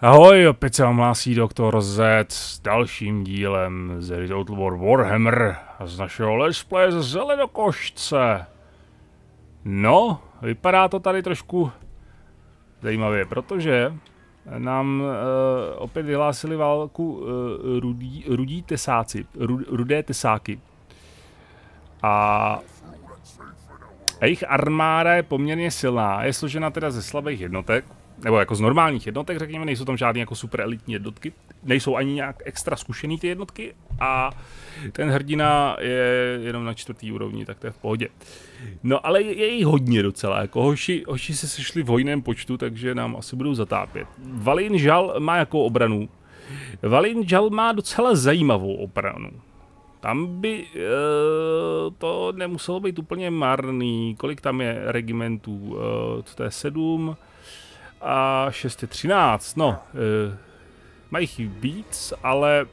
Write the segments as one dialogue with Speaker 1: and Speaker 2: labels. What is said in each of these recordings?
Speaker 1: Ahoj, opět se vám hlásí doktor Z s dalším dílem z Total War Warhammer a z našeho let's play z Zelenokošce. No, vypadá to tady trošku zajímavě, protože nám uh, opět vyhlásili válku uh, rudí, rudí tesáci, rud, rudé tesáky. A jejich armáda je poměrně silná, je složena teda ze slabých jednotek, nebo jako z normálních jednotek, řekněme, nejsou tam žádné jako super elitní jednotky, nejsou ani nějak extra zkušený ty jednotky a ten hrdina je jenom na čtvrtý úrovni, tak to je v pohodě. No ale je jich hodně docela, jako hoši, hoši se sešli v hojném počtu, takže nám asi budou zatápět. Valin Žal má jakou obranu? Valin Žal má docela zajímavou obranu. Tam by e, to nemuselo být úplně marný. Kolik tam je regimentů? E, to je sedm a 6 je 13. No, e, mají jich víc, ale e,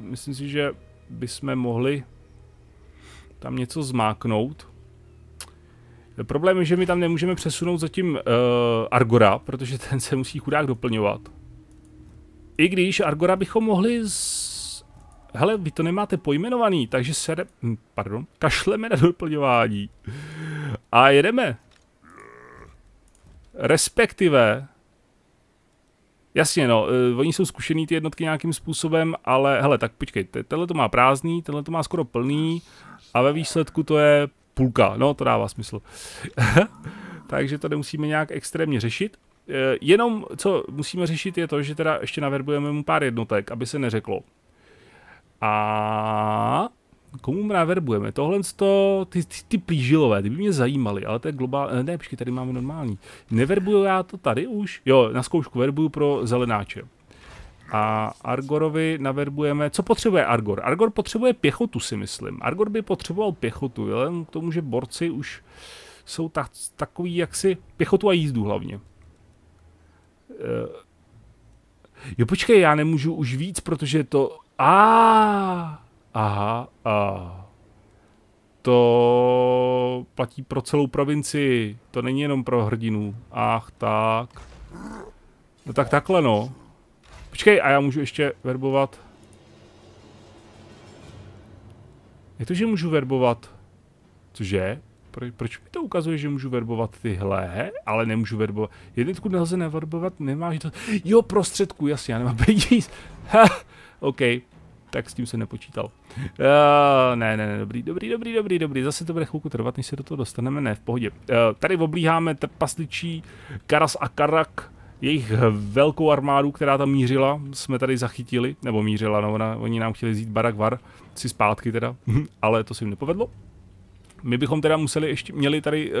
Speaker 1: myslím si, že bychom mohli tam něco zmáknout. Problém je, že my tam nemůžeme přesunout zatím uh, Argora, protože ten se musí chudák doplňovat. I když Argora bychom mohli z... Hele, vy to nemáte pojmenovaný, takže se... Hm, pardon, kašleme na doplňování. A jedeme. Respektive, jasně no, uh, oni jsou zkušený ty jednotky nějakým způsobem, ale hele, tak počkej, tenhle to má prázdný, tenhle to má skoro plný a ve výsledku to je půlka, no to dává smysl. Takže to nemusíme nějak extrémně řešit. Uh, jenom, co musíme řešit, je to, že teda ještě naverbujeme mu pár jednotek, aby se neřeklo. A Komu naverbujeme? Tohle to, ty, ty, ty plížilové, ty by mě zajímaly, ale to je globální, eh, ne, počkej, tady máme normální. Neverbuju já to tady už? Jo, na zkoušku verbuju pro zelenáče. A Argorovi naverbujeme, co potřebuje Argor? Argor potřebuje pěchotu si myslím. Argor by potřeboval pěchotu, jen k tomu, že borci už jsou tak, takový jaksi, pěchotu a jízdu hlavně. Uh, jo počkej, já nemůžu už víc, protože to, a Aha, a to platí pro celou provincii, to není jenom pro hrdinu. Ach, tak. No tak takhle no. Počkej, a já můžu ještě verbovat. Jak to, že můžu verbovat? Cože? Pro, proč mi to ukazuje, že můžu verbovat tyhle, ale nemůžu verbovat. Jednotku nelze neverbovat, nemáš to. Jo, prostředku, jasně, já nemám peníz. Ha, OK, tak s tím se nepočítal. Uh, ne, ne, ne, dobrý, dobrý, dobrý, dobrý, dobrý, zase to bude chvilku trvat, než se do toho dostaneme, ne, v pohodě. Uh, tady oblíháme trpasličí Karas a Karak, jejich velkou armádu, která tam mířila, jsme tady zachytili, nebo mířila, no, ona, oni nám chtěli vzít Barak Var, si zpátky teda, ale to se jim nepovedlo. My bychom teda museli ještě, měli tady uh,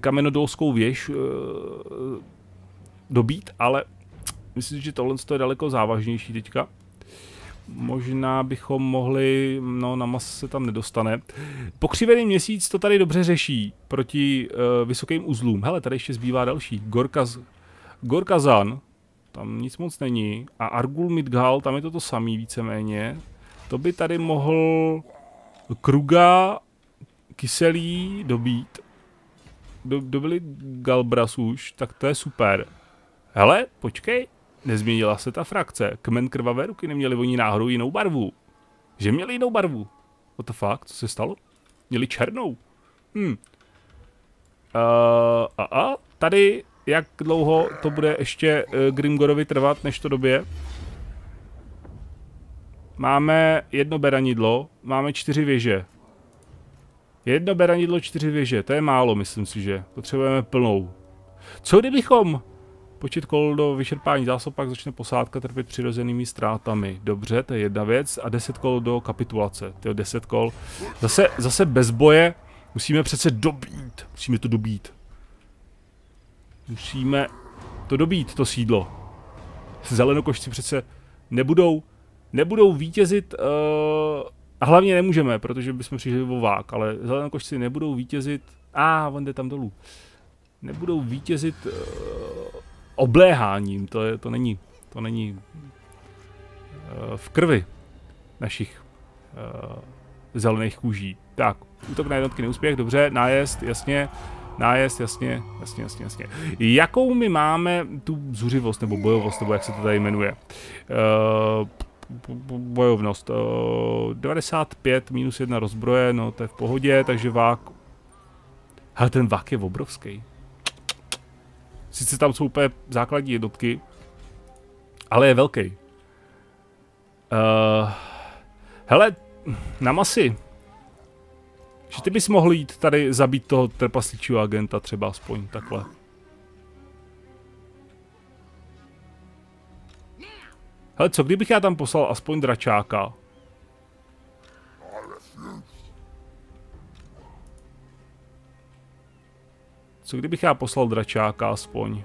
Speaker 1: kamenodolskou věž uh, dobít, ale myslím, že tohle je daleko závažnější teďka. Možná bychom mohli, no na mas se tam nedostane. Pokřivený měsíc to tady dobře řeší proti uh, vysokým uzlům. Hele, tady ještě zbývá další. Gorkaz, Gorkazan, tam nic moc není. A Argul Midgal, tam je to to samý víceméně. To by tady mohl Kruga, Kyselý dobít. Do, dobili Galbras už, tak to je super. Hele, počkej, nezměnila se ta frakce. Kmen krvavé ruky neměli oni náhodou jinou barvu. Že měli jinou barvu. What the fuck, co se stalo? Měli černou. Hm. Uh, a, a tady, jak dlouho to bude ještě uh, Grimgorovi trvat, než to době? Máme jedno beranidlo, máme čtyři věže. Jedno beranidlo, čtyři věže, to je málo, myslím si, že. Potřebujeme plnou. Co kdybychom Počet kol do vyčerpání zásob pak začne posádka trpět přirozenými ztrátami. Dobře, to je jedna věc. A 10 kol do kapitulace. To je 10 kol. Zase, zase bez boje musíme přece dobít. Musíme to dobít. Musíme to dobít, to sídlo. Zelenokošci přece nebudou, nebudou vítězit, uh, a hlavně nemůžeme, protože bychom přišli o vák, ale zelenokošci nebudou vítězit, a ah, on jde tam dolů, nebudou vítězit uh, obléháním, to, je, to není, to není uh, v krvi našich uh, zelených kůží. Tak, útok na jednotky neúspěch, dobře, nájezd, jasně. Nájezd, jasně, jasně, jasně, jasně. Jakou my máme tu zuřivost nebo bojovost, nebo jak se to tady jmenuje? Uh, bojovnost. Uh, 95 minus 1 rozbroje, no to je v pohodě, takže vák... Ale ten vák je obrovský. Sice tam jsou úplně základní jednotky, ale je velký. Uh, hele, na masy. Že ty bys mohl jít tady zabít toho trpasličího agenta třeba aspoň takhle. Hele, co kdybych já tam poslal aspoň dračáka? Co kdybych já poslal dračáka aspoň?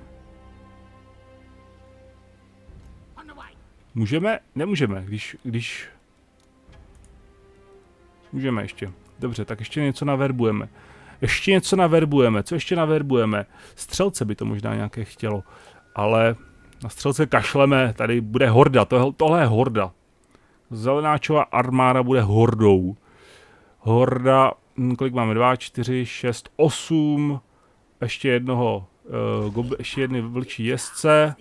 Speaker 1: Můžeme? Nemůžeme, když, když... Můžeme ještě. Dobře, tak ještě něco naverbujeme. Ještě něco naverbujeme. Co ještě naverbujeme? Střelce by to možná nějaké chtělo. Ale na střelce kašleme. Tady bude horda. Tohle, tohle je horda. Zelenáčová armáda bude hordou. Horda, hm, kolik máme? 2, 4, 6, 8. Ještě jednoho, uh, ještě jedny vlčí jezdce.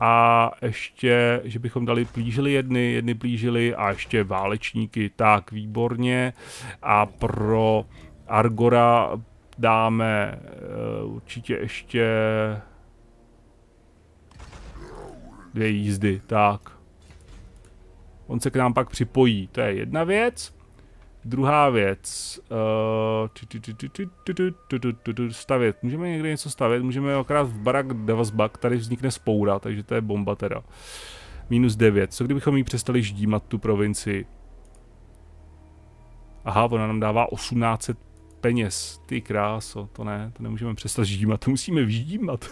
Speaker 1: A ještě, že bychom dali plížily jedny, jedny plížily a ještě válečníky, tak výborně. A pro Argora dáme uh, určitě ještě dvě jízdy, tak. On se k nám pak připojí, to je jedna věc. Druhá věc, stavět. Můžeme někde něco stavět, můžeme akorát v barak Devasbak, tady vznikne spoura, takže to je bomba teda. Minus 9. Co kdybychom jí přestali ždímat tu provincii? Aha, ona nám dává 1800 peněz. Ty kráso, to ne, to nemůžeme přestat ždímat, to musíme vyždímat.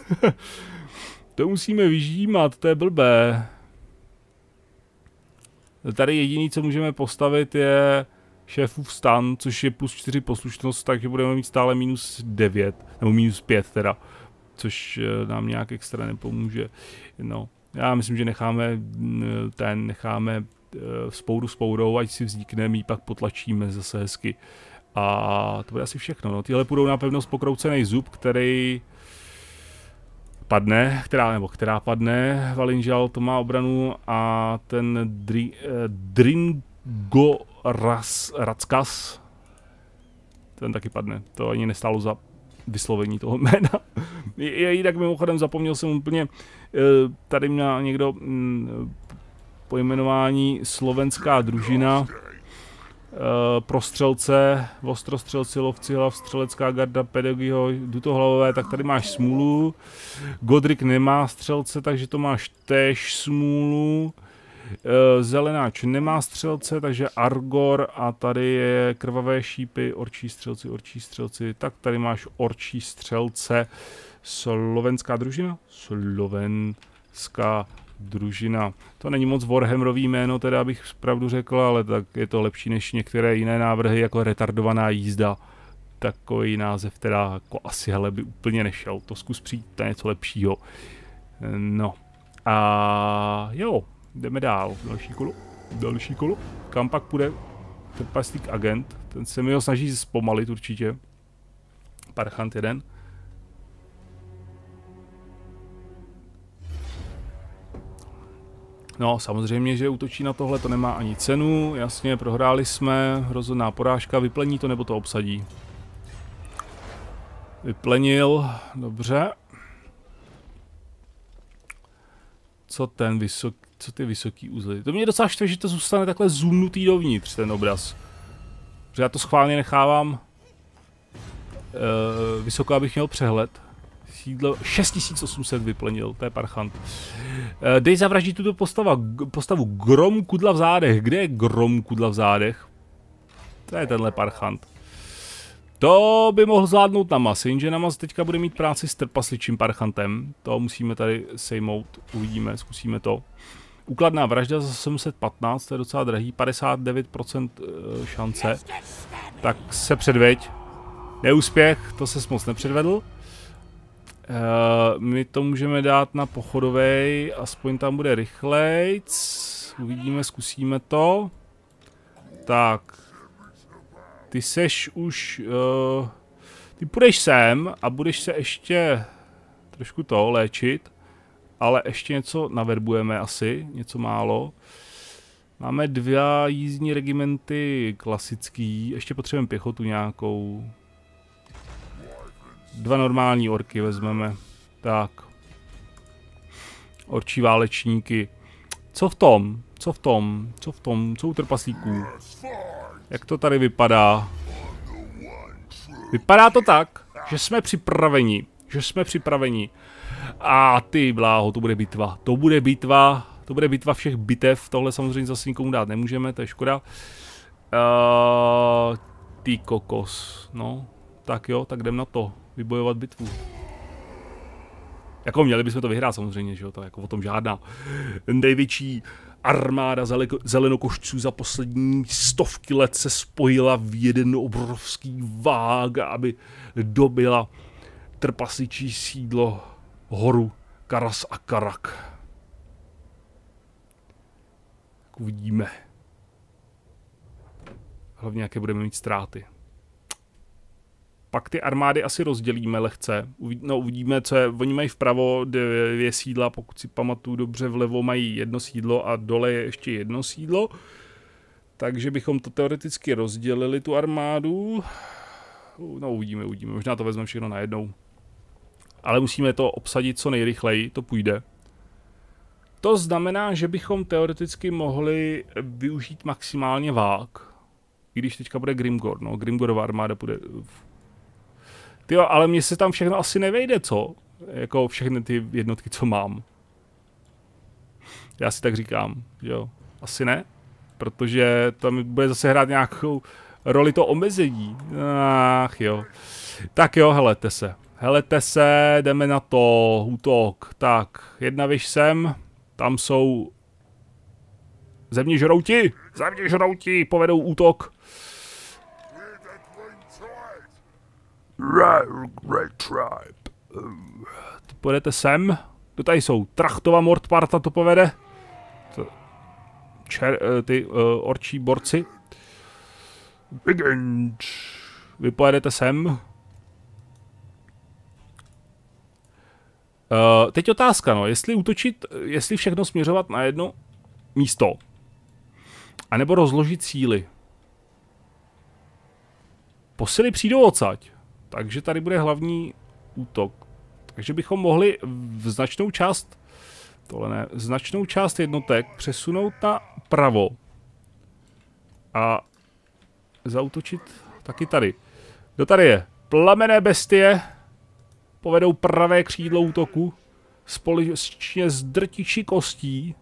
Speaker 1: to musíme vyždímat, to je blbé. Tady jediný, co můžeme postavit, je šéfův stan, což je plus 4 poslušnost, takže budeme mít stále minus 9, nebo minus 5 teda, což eh, nám nějak extra nepomůže. No, já myslím, že necháme ten, necháme eh, spouru spourou, ať si vznikne, my pak potlačíme zase hezky. A to bude asi všechno. No. Tyhle půjdou na pevnost pokroucený zub, který padne, která, nebo která padne, Valinžal to má obranu a ten Dri, eh, Dringo Ras, Rackas, ten taky padne, to ani nestálo za vyslovení toho jména. Je tak mimochodem zapomněl jsem úplně, eh, tady měl někdo mm, pojmenování slovenská družina, Uh, prostřelce, ostrostřelci, lovci, hlav, střelecká garda, pedagogiho, dutohlavové, tak tady máš smůlu. Godrik nemá střelce, takže to máš též smůlu. Uh, zelenáč nemá střelce, takže Argor a tady je krvavé šípy, orčí střelci, orčí střelci, tak tady máš orčí střelce. Slovenská družina? Slovenská družina. To není moc Warhammerový jméno, teda abych pravdu řekl, ale tak je to lepší než některé jiné návrhy, jako retardovaná jízda. Takový název teda jako asi hele by úplně nešel. To zkus přijít na něco lepšího. No. A jo, jdeme dál. Další kolo. Další kolo. Kam pak půjde trpaslík agent? Ten se mi ho snaží zpomalit určitě. Parchant jeden. No, samozřejmě, že útočí na tohle, to nemá ani cenu, jasně, prohráli jsme, rozhodná porážka, vyplení to nebo to obsadí. Vyplenil, dobře. Co ten vysoký, co ty vysoký uzly? To mě docela štve, že to zůstane takhle zoomnutý dovnitř, ten obraz. Protože já to schválně nechávám uh, vysoko, abych měl přehled sídlo 6800 vyplenil, to je parchant. Eh, dej zavraždit tuto postava, postavu Grom Kudla v zádech. Kde je Grom Kudla v zádech? To je tenhle parchant. To by mohl zvládnout Namas, jenže Namas teďka bude mít práci s trpasličím parchantem. To musíme tady sejmout, uvidíme, zkusíme to. Úkladná vražda za 715, to je docela drahý, 59% eh, šance. Tak se předveď. Neúspěch, to se moc nepředvedl. Uh, my to můžeme dát na pochodový, aspoň tam bude rychlejc. Uvidíme, zkusíme to. Tak. Ty seš už... Uh, Ty půjdeš sem a budeš se ještě trošku to léčit, ale ještě něco naverbujeme asi, něco málo. Máme dva jízdní regimenty klasický, ještě potřebujeme pěchotu nějakou. Dva normální orky vezmeme. Tak. Orčí válečníky. Co v tom? Co v tom? Co v tom? Co u trpaslíků? Jak to tady vypadá? Vypadá to tak, že jsme připraveni. Že jsme připraveni. A ty bláho, to bude bitva. To bude bitva. To bude bitva všech bitev. Tohle samozřejmě zase nikomu dát nemůžeme, to je škoda. Uh, ty kokos. No, tak jo, tak jdem na to. Vybojovat bitvu. Jako měli bychom to vyhrát samozřejmě, že jo, to jako o tom žádná. Největší armáda zelenokošců za poslední stovky let se spojila v jeden obrovský vág, aby dobila trpasičí sídlo horu Karas a Karak. Tak uvidíme. Hlavně, jaké budeme mít ztráty. Pak ty armády asi rozdělíme lehce. No, uvidíme, co je. Oni mají vpravo dvě sídla, pokud si pamatuju dobře, vlevo mají jedno sídlo a dole je ještě jedno sídlo. Takže bychom to teoreticky rozdělili, tu armádu. No uvidíme, uvidíme. Možná to vezmeme všechno najednou. Ale musíme to obsadit co nejrychleji, to půjde. To znamená, že bychom teoreticky mohli využít maximálně vák. I když teďka bude Grimgor, no, Grimgorová armáda bude ty ale mně se tam všechno asi nevejde, co? Jako všechny ty jednotky, co mám. Já si tak říkám, jo. Asi ne, protože tam bude zase hrát nějakou roli to omezení. Ach jo. Tak jo, helete se. Helete se, jdeme na to, útok. Tak, jedna věž sem, tam jsou země žrouti, země žrouti povedou útok. Pojedete sem. Kdo tady jsou? Trachtova Mordparta to povede. Čer, eh, ty uh, orčí borci. Vy pojedete sem. Uh, teď otázka, no, jestli útočit, jestli všechno směřovat na jedno místo. A nebo rozložit síly. Posily přijdou odsaď. Takže tady bude hlavní útok. Takže bychom mohli v značnou část, tohle ne, značnou část jednotek přesunout na pravo a zautočit taky tady. Kdo tady je? Plamené bestie povedou pravé křídlo útoku společně s drtiči kostí.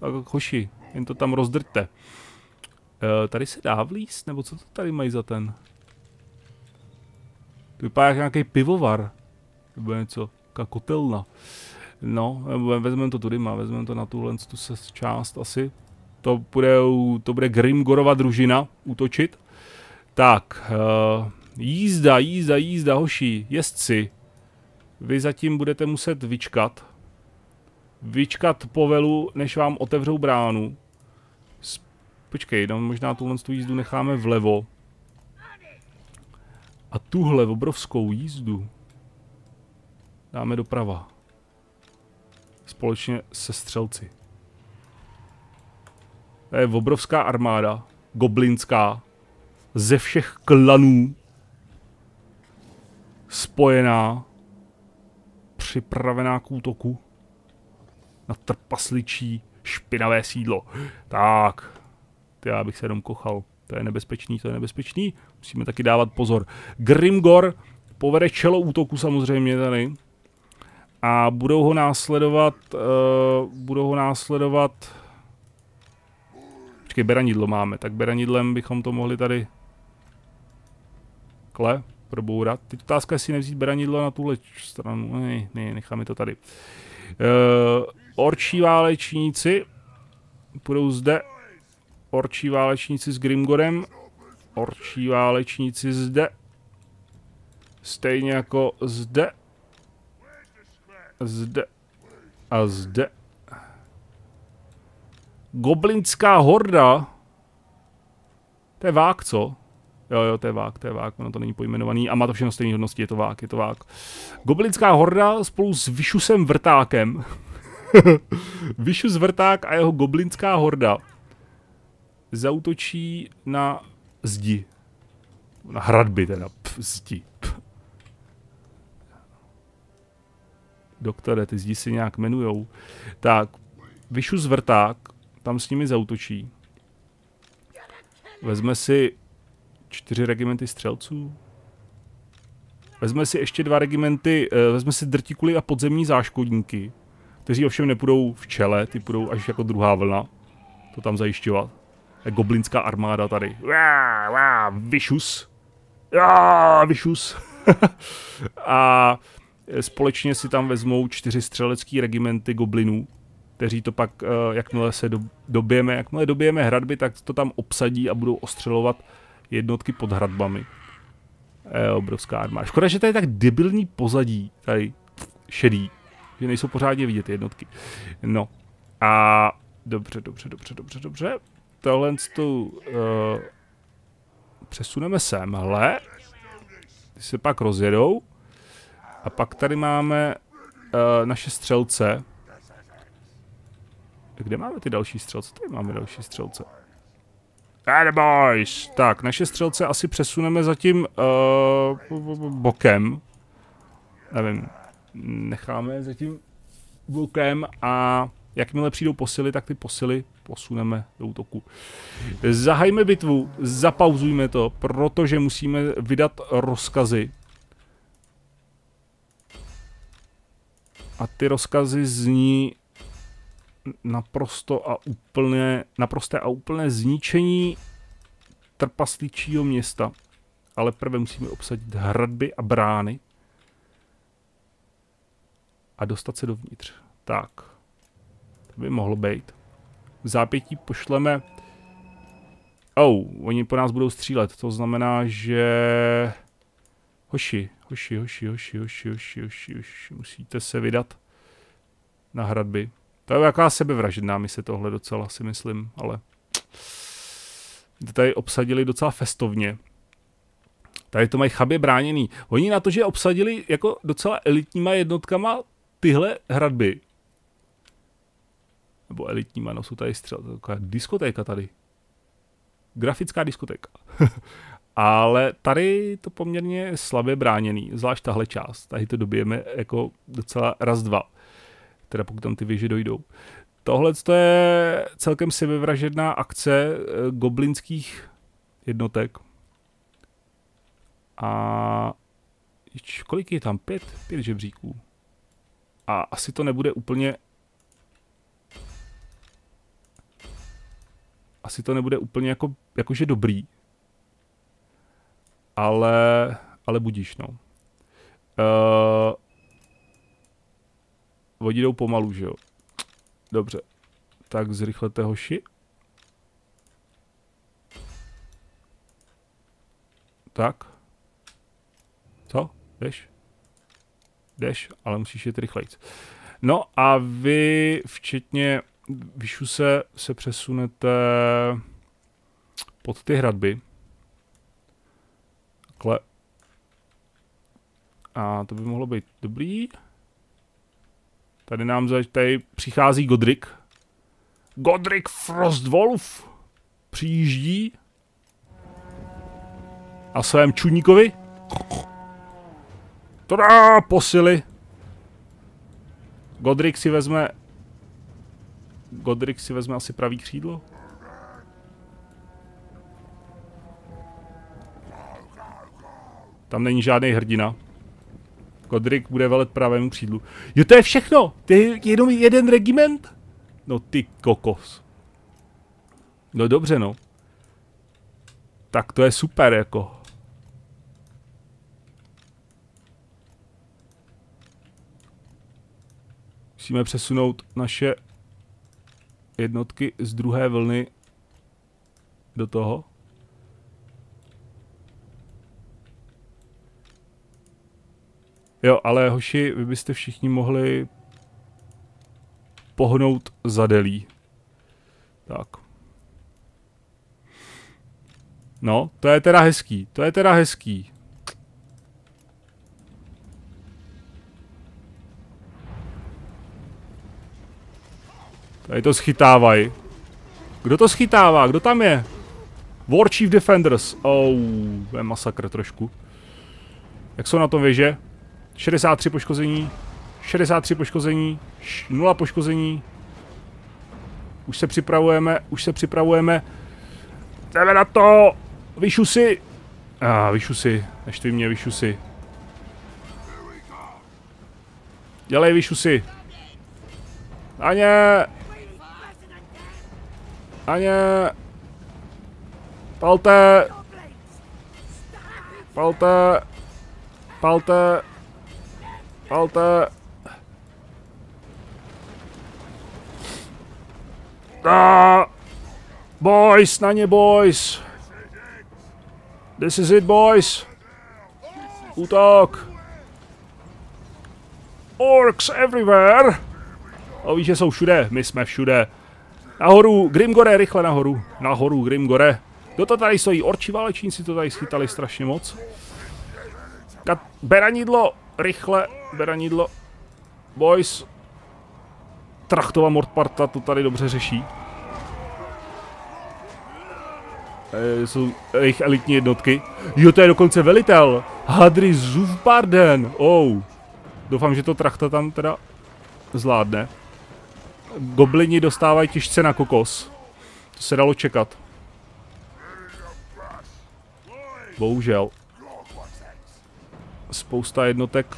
Speaker 1: Tak hoši, jen to tam rozdrťte. E, tady se dá vlíst, nebo co to tady mají za ten? To vypadá jak nějaký pivovar. Nebo něco, taková kotelna. No, vezmeme to tudy, má, vezmeme to na tuhle tu se část asi. To bude, to bude Grimgorova družina útočit. Tak, uh, jízda, jízda, jízda, hoši, jezdci. Vy zatím budete muset vyčkat. Vyčkat povelu, než vám otevřou bránu. Počkej, no, možná tuhle tu jízdu necháme vlevo. A tuhle obrovskou jízdu dáme doprava. Společně se střelci. To je obrovská armáda, goblinská, ze všech klanů, spojená, připravená k útoku na trpasličí špinavé sídlo. Tak, já bych se jenom kochal. To je nebezpečný, to je nebezpečný. Musíme taky dávat pozor. Grimgor povede čelo útoku samozřejmě tady. A budou ho následovat, uh, budou ho následovat... Počkej, beranidlo máme, tak beranidlem bychom to mohli tady... Kle, probourat. Teď otázka, jestli nevzít beranidlo na tuhle stranu. Ne, ne, necháme to tady. Uh, orčí válečníci půjdou zde orčí válečníci s Grimgorem, orčí válečníci zde, stejně jako zde, zde a zde. Goblinská horda, to je vák, co? Jo, jo, to je vák, to je vák, ono to není pojmenovaný a má to všechno stejné hodnosti, je to vák, je to vák. Goblinská horda spolu s Vyšusem Vrtákem. Vyšus Vrták a jeho goblinská horda zautočí na zdi. Na hradby teda, Pff, zdi. Pff. Doktore, ty zdi si nějak jmenujou. Tak, Vyšus Vrták tam s nimi zautočí. Vezme si čtyři regimenty střelců. Vezme si ještě dva regimenty, uh, vezme si drtikuly a podzemní záškodníky, kteří ovšem nepůjdou v čele, ty půjdou až jako druhá vlna. To tam zajišťovat. Je goblinská armáda tady. Vá, vá, vyšus. Vyšus. a společně si tam vezmou čtyři střelecký regimenty goblinů, kteří to pak, uh, jakmile se do, dobijeme, jakmile dobijeme hradby, tak to tam obsadí a budou ostřelovat jednotky pod hradbami. Je obrovská armáda. Škoda, že tady je tak debilní pozadí, tady šedý, že nejsou pořádně vidět jednotky. No a dobře, dobře, dobře, dobře, dobře. Tohle tu uh, přesuneme semhle. Ty se pak rozjedou. A pak tady máme uh, naše střelce. Kde máme ty další střelce? Tady máme další střelce. Bad boys. Tak, naše střelce asi přesuneme zatím uh, bokem. Nevím, necháme zatím bokem a jakmile přijdou posily, tak ty posily posuneme do útoku. Zahajme bitvu, zapauzujme to, protože musíme vydat rozkazy. A ty rozkazy zní naprosto a úplně, naprosté a úplné zničení trpasličího města. Ale prvé musíme obsadit hradby a brány a dostat se dovnitř. Tak. To by mohlo být. V zápětí pošleme... Oh, oni po nás budou střílet. To znamená, že... Hoši, hoši, hoši, hoši, hoši, hoši, hoši, hoši. Musíte se vydat na hradby. To je jaká sebevražedná mise tohle docela, si myslím, ale... Tady obsadili docela festovně. Tady to mají chabě bráněný. Oni na to, že obsadili jako docela elitníma jednotkama tyhle hradby. Nebo elitníma, no jsou tady střel, taková diskotéka tady. Grafická diskotéka. Ale tady to poměrně slabě bráněný, zvlášť tahle část. Tady to dobijeme jako docela raz, dva teda pokud tam ty věže dojdou. Tohle je celkem sebevražedná akce eh, goblinských jednotek. A kolik je tam? Pět? Pět žebříků. A asi to nebude úplně... Asi to nebude úplně jako, jakože dobrý. Ale, ale budíš, no. Uh, Oni jdou pomalu, že jo? Dobře. Tak zrychlete hoši. Tak. Co? Jdeš? Jdeš, ale musíš jít rychlejc. No a vy, včetně Vyšuse, se přesunete pod ty hradby. Takhle. A to by mohlo být dobrý. Tady nám tady přichází Godric. Godric Frostwolf přijíždí a svém čuníkovi Tada, posily. Godric si vezme Godric si vezme asi pravý křídlo. Tam není žádný hrdina. Godric bude velet pravému křídlu. Jo, to je všechno! To je jenom jeden regiment? No ty kokos. No dobře, no. Tak to je super, jako. Musíme přesunout naše jednotky z druhé vlny do toho. Jo, ale hoši, vy byste všichni mohli pohnout za delí. Tak. No, to je teda hezký, to je teda hezký. Tady to schytávají. Kdo to schytává? Kdo tam je? War Chief Defenders. Oh, to je masakr trošku. Jak jsou na tom věže? 63 poškození. 63 poškození. 0 poškození. Už se připravujeme, už se připravujeme. Jdeme na to! Vyšu si! A, ah, vyšu si. Neštví mě, vyšu si. Dělej, vyšu si. Aně! Aně! Palte! Palte! Palte! Palte! Ah! Boys, na ně boys! This is it boys! Útok! Orcs everywhere! O víš, že jsou všude, my jsme všude. Nahoru, Grimgore, rychle nahoru. Nahoru, Grimgore. Kdo to tady stojí? Orči válečníci to tady schytali strašně moc. Kat beranidlo, rychle, beranidlo. Boys. Trachtova Mordparta to tady dobře řeší. E, jsou jejich elitní jednotky. Jo, to je dokonce velitel. Hadri Zuvbarden. Oh. Doufám, že to Trachta tam teda zvládne. Goblini dostávají těžce na kokos. To se dalo čekat. Bohužel. Spousta jednotek.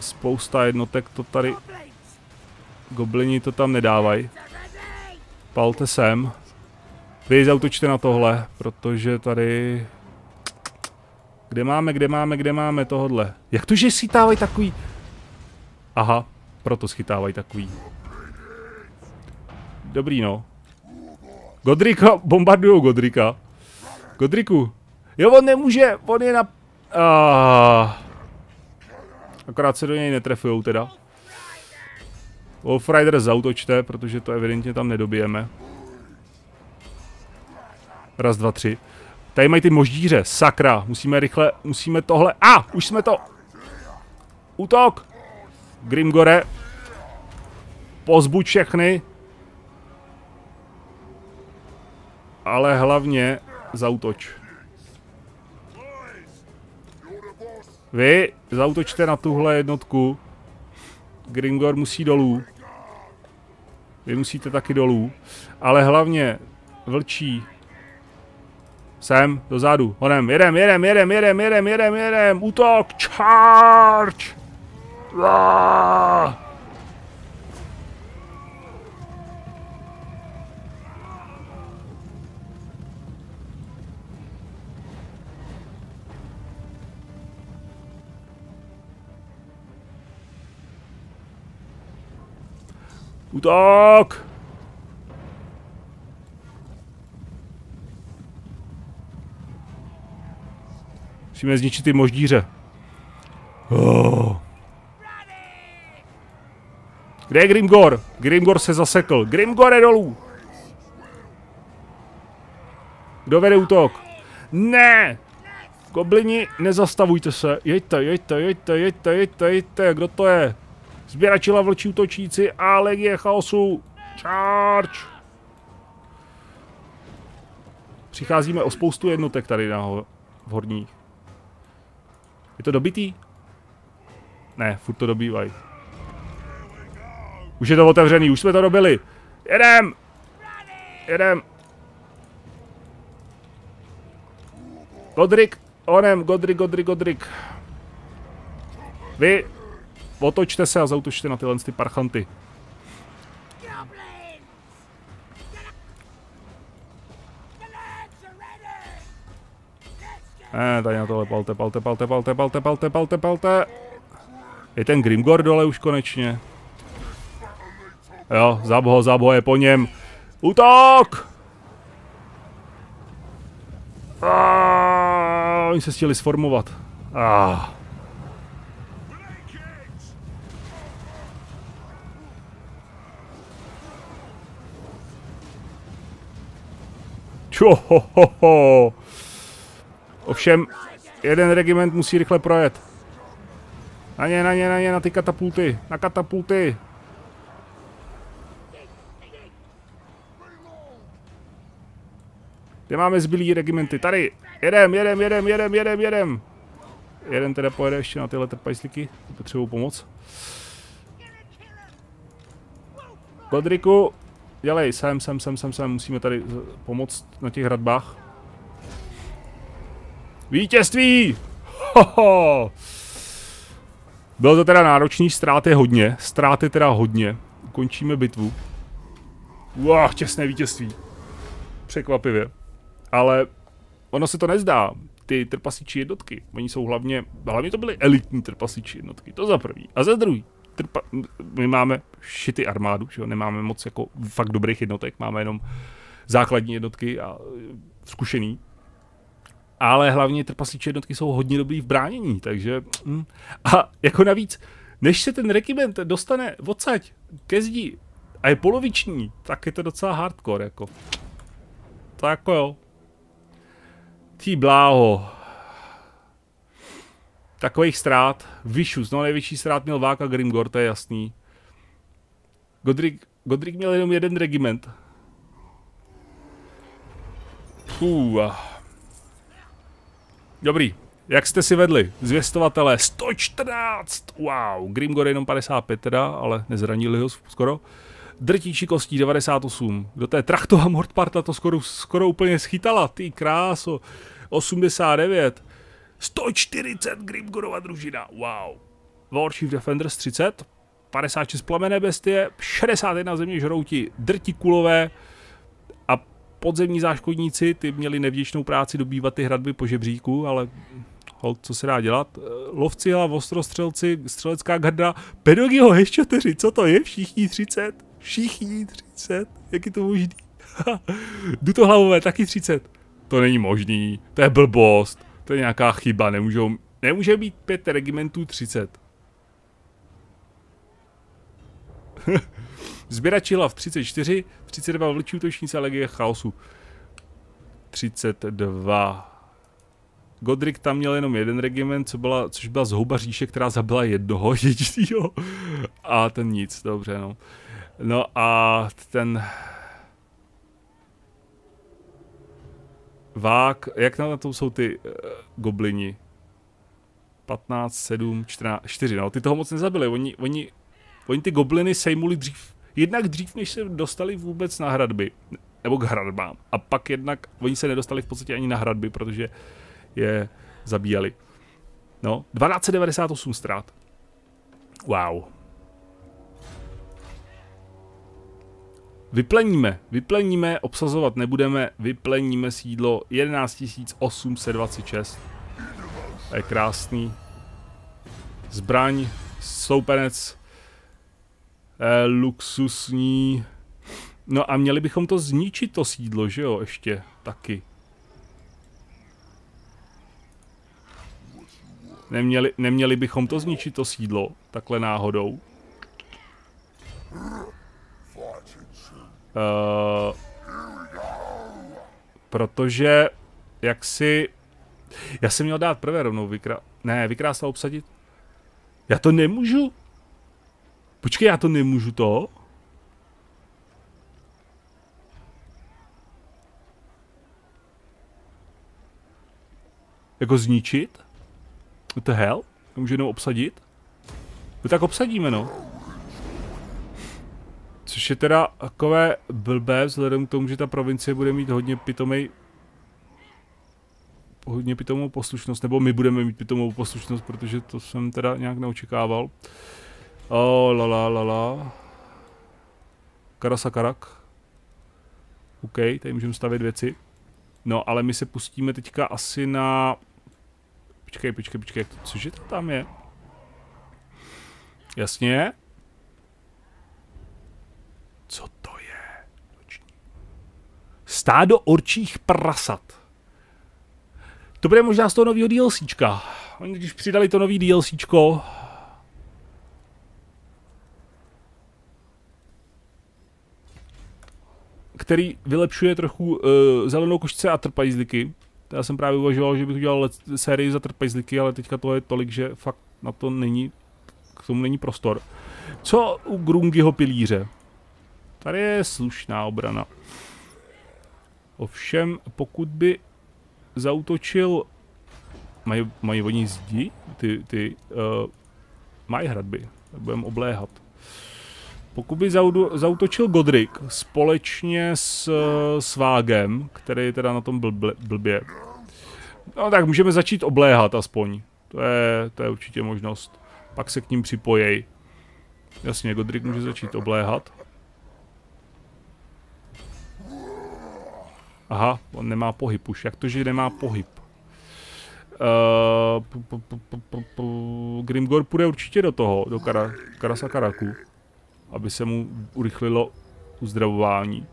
Speaker 1: Spousta jednotek to tady... Goblini to tam nedávají. Palte sem. Vy zautočte na tohle, protože tady... Kde máme, kde máme, kde máme tohle? Jak to, že schytávají takový... Aha, proto schytávají takový. Dobrý no. Godrika, bombardujou Godrika. Godriku. Jo, on nemůže, on je na... Uh, akorát se do něj netrefujou teda. Wolf Rider zautočte, protože to evidentně tam nedobijeme. Raz, dva, tři. Tady mají ty moždíře, sakra. Musíme rychle, musíme tohle... A, ah, už jsme to... Útok! Grimgore. Pozbuď všechny. Ale hlavně zautoč. Vy zautočte na tuhle jednotku. Gringor musí dolů. Vy musíte taky dolů. Ale hlavně vlčí. Sem, dozadu, honem, jedem, jedem, jedem, jedem, jedem, jedem, jedem, útok, charge! Ah! Útok! Musíme zničit ty moždíře. Oh. Kde je Grimgor? Grimgor se zasekl. Grimgor je dolů! Kdo vede útok? Ne! Goblini, nezastavujte se. Jeďte, jeďte, jeďte, jeďte, jeďte, jeďte. Kdo to je? Sběračila vlčí útočíci a legie chaosu. Charge! Přicházíme o spoustu jednotek tady na v horních. Je to dobitý? Ne, furt to dobývají. Už je to otevřený, už jsme to dobili. Jedem! Jedem! Godrik, onem, Godrik, Godrik, Godrik. Vy Otočte se a zautočte na tyhle ty parchanty. Ne, tady na tohle palte, palte, palte, palte, palte, palte, palte, palte. Je ten Grimgor dole už konečně. Jo, zabho, zabho je po něm. Útok! Ah, oni se chtěli sformovat. Ah. Čohohoho. Ovšem, jeden regiment musí rychle projet. Na ně, na ně, na ně, na ty katapulty, na katapulty. Kde máme zbylý regimenty? Tady. Jedem, jedem, jedem, jedem, jedem, jedem. Jeden teda pojede ještě na tyhle trpajsliky. Potřebuji pomoc. Godriku, dělej, sem, sem, sem, sem, sem. Musíme tady pomoct na těch hradbách. Vítězství! Hoho! Bylo to teda náročný, ztráty hodně, ztráty teda hodně. Ukončíme bitvu. Wow, těsné vítězství. Překvapivě. Ale ono se to nezdá. Ty trpasíči jednotky, oni jsou hlavně, hlavně to byly elitní trpasíči jednotky, to za prvý. A za druhý, trpa, my máme šity armádu, že jo? nemáme moc jako fakt dobrých jednotek, máme jenom základní jednotky a zkušený. Ale hlavně trpasíči jednotky jsou hodně dobrý v bránění, takže... Hm. A jako navíc, než se ten regiment dostane odsaď ke zdi a je poloviční, tak je to docela hardcore, jako. To jako jo. Ty bláho. Takových ztrát. Vyšus, no největší ztrát měl Váka Grimgor, to je jasný. Godric, Godric měl jenom jeden regiment. Fuh. Dobrý. Jak jste si vedli? Zvěstovatele 114! Wow, Grimgor jenom 55 teda, ale nezranili ho skoro. Drtíči kostí 98. Do té Trachtova Mordparta to skoro, skoro úplně schytala. Ty kráso. 89. 140 Grimgorova družina. Wow. Warchief Defenders 30. 56 plamené bestie. 61 země žrouti. Drtikulové. A podzemní záškodníci, ty měli nevděčnou práci dobývat ty hradby po žebříku, ale hold, co se dá dělat. Lovci a ostrostřelci, střelecká garda, pedagogiho hešťateři, co to je? Všichni 30? Všichni 30? Jak je to možný? Dutohlavové taky 30. To není možný, to je blbost, to je nějaká chyba, nemůžou, nemůže být pět regimentů 30. Zběrači hlav 34, 32 vlčí útočníci a legie chaosu. 32. Godric tam měl jenom jeden regiment, co byla, což byla zhouba říše, která zabila jednoho jedinýho. A ten nic, dobře no. No a ten... Vák, jak na tom jsou ty uh, goblini? 15, 7, 14, 4, no, ty toho moc nezabili, oni, oni, oni ty gobliny sejmuli dřív, jednak dřív, než se dostali vůbec na hradby, nebo k hradbám, a pak jednak oni se nedostali v podstatě ani na hradby, protože je zabíjeli. No, 1298 ztrát. Wow. Vypleníme, vypleníme, obsazovat nebudeme, vypleníme sídlo 11826. To je krásný. Zbraň, soupenec, eh, luxusní. No a měli bychom to zničit, to sídlo, že jo, ještě taky. Neměli, neměli bychom to zničit, to sídlo, takhle náhodou. Uh, protože, jak si... Já jsem měl dát prvé rovnou vykrá... Ne, vykrásat a obsadit. Já to nemůžu. Počkej, já to nemůžu to? Jako zničit? What the hell? Můžu jenom obsadit? No tak obsadíme, no. Což je teda takové blbé, vzhledem k tomu, že ta provincie bude mít hodně pitomej hodně pitomou poslušnost, nebo my budeme mít pitomou poslušnost, protože to jsem teda nějak neočekával. Oh, la la la la. Karasakarak. OK, tady můžeme stavit věci. No, ale my se pustíme teďka asi na... Počkej, počkej, počkej, cože to tam je? Jasně. Co to je? Stádo orčích prasat. To bude možná z toho nového DLCčka. Oni když přidali to nový DLCčko, který vylepšuje trochu uh, zelenou košce a trpajzliky. Já jsem právě uvažoval, že bych udělal sérii za trpajzliky, ale teďka to je tolik, že fakt na to není, k tomu není prostor. Co u Grungyho pilíře? Tady je slušná obrana. Ovšem, pokud by zautočil... Mají, mají oni zdi? Ty, ty uh, mají hradby. Budeme obléhat. Pokud by zautočil Godric společně s, s Vágem, který je teda na tom blbě, blbě, no tak můžeme začít obléhat aspoň. To je, to je určitě možnost. Pak se k ním připojej. Jasně, Godric může začít obléhat. Aha, on nemá pohyb už. Jak to, že nemá pohyb? Uh, Grimgor půjde určitě do toho, do Kara, Karasakaraku, aby se mu urychlilo uzdravování.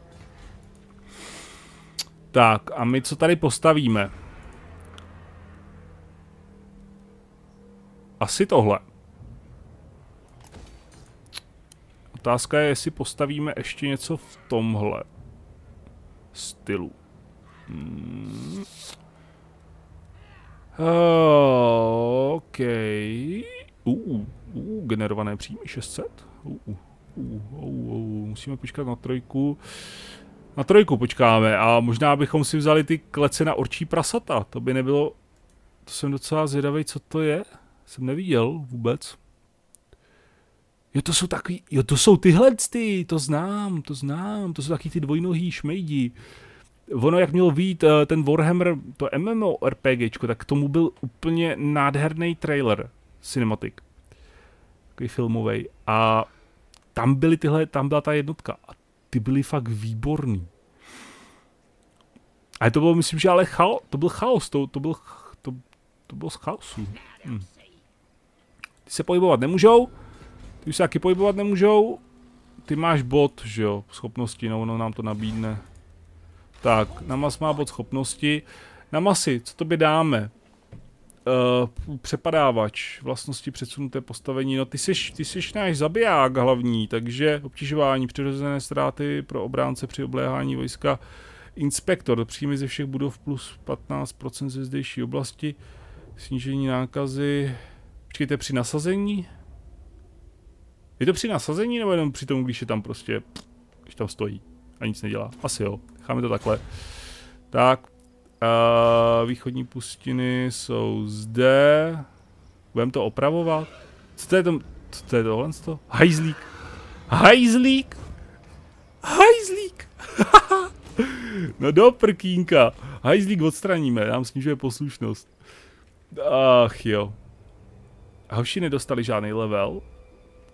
Speaker 1: Tak, a my co tady postavíme? Asi tohle. Otázka je, jestli postavíme ještě něco v tomhle stylu. Hmm. Uh, OK. Uh, uh, generované příjmy 600. Uh, uh, uh, uh, uh, musíme počkat na trojku. Na trojku počkáme a možná bychom si vzali ty klece na orčí prasata. To by nebylo... To jsem docela zvědavý, co to je. Jsem neviděl vůbec. Jo, to jsou takový, jo, to jsou tyhle ty, to znám, to znám, to jsou taky ty dvojnohý šmejdi ono jak mělo být eh, ten Warhammer, to MMORPG, tak tomu byl úplně nádherný trailer, cinematic, takový filmový. A tam byly tyhle, tam byla ta jednotka a ty byly fakt výborný. A to bylo, myslím, že ale chao, to byl chaos, to, to byl, to, to bylo z chaosu. Hm. Ty se pohybovat nemůžou, ty už se taky pohybovat nemůžou, ty máš bod, že jo, schopnosti, no ono nám to nabídne. Tak, Namas má bod schopnosti. Namasy, co to by dáme? Uh, přepadávač, vlastnosti předsunuté postavení, no ty jsi, ty jsi náš zabiják hlavní, takže obtěžování, přirozené ztráty pro obránce při obléhání vojska, inspektor, příjmy ze všech budov plus 15% ze zdejší oblasti, snížení nákazy, počkejte, při nasazení? Je to při nasazení nebo jenom při tom, když je tam prostě, když tam stojí a nic nedělá? Asi jo. Necháme to takhle. Tak. Uh, východní pustiny jsou zde. Budeme to opravovat. Co to je to? Co to je tohle? Hajzlík. Hajzlík. Hajzlík. no do prkínka. Hajzlík odstraníme, nám snižuje poslušnost. Ach jo. Hoši nedostali žádný level.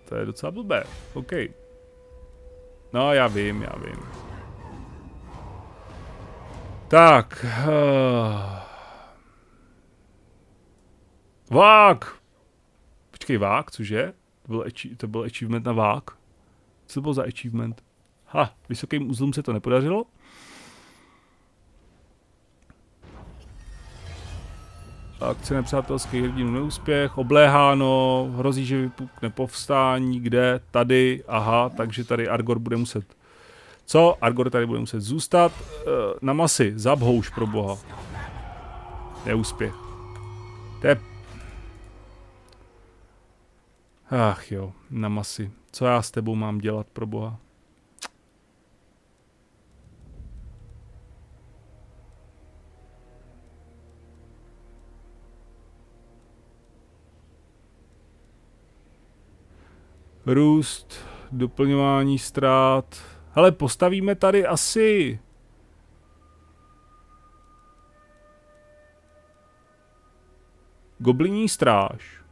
Speaker 1: To je docela blbé. OK. No já vím, já vím. Tak. Uh... Vák! Počkej, vák, cože? To byl, to byl achievement na vák. Co to bylo za achievement? Ha, vysokým uzlům se to nepodařilo. Akce nepřátelských hrdinů neúspěch, obléháno, hrozí, že vypukne povstání, kde, tady, aha, takže tady Argor bude muset co? Argor tady bude muset zůstat. Uh, na masy. Zabhouš pro boha. Neúspěch. To je... Ach jo, na masy. Co já s tebou mám dělat pro boha? Růst, doplňování ztrát, Hele, postavíme tady asi... Gobliní stráž.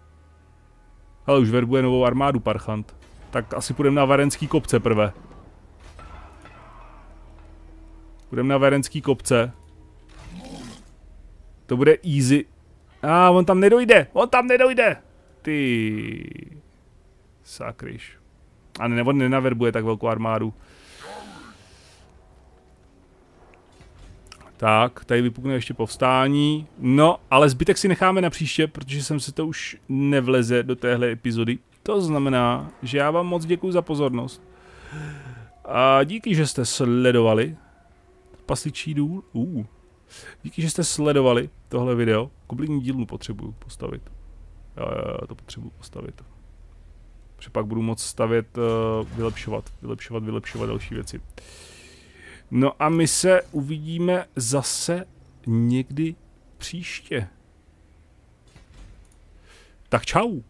Speaker 1: Ale už verbuje novou armádu Parchant. Tak asi půjdeme na Varenský kopce prvé. Půjdeme na Varenský kopce. To bude easy. A ah, on tam nedojde, on tam nedojde. Ty. Sakryš. A ne, on nenaverbuje tak velkou armádu. Tak, tady vypukne ještě povstání. No, ale zbytek si necháme na příště, protože jsem se to už nevleze do téhle epizody. To znamená, že já vám moc děkuji za pozornost. A díky, že jste sledovali pasličí důl. Uh. Díky, že jste sledovali tohle video. Kublinní dílnu potřebuju postavit. Jo, jo, jo, to potřebuju postavit. Protože pak budu moct stavět, uh, vylepšovat, vylepšovat, vylepšovat další věci. No a my se uvidíme zase někdy příště. Tak čau.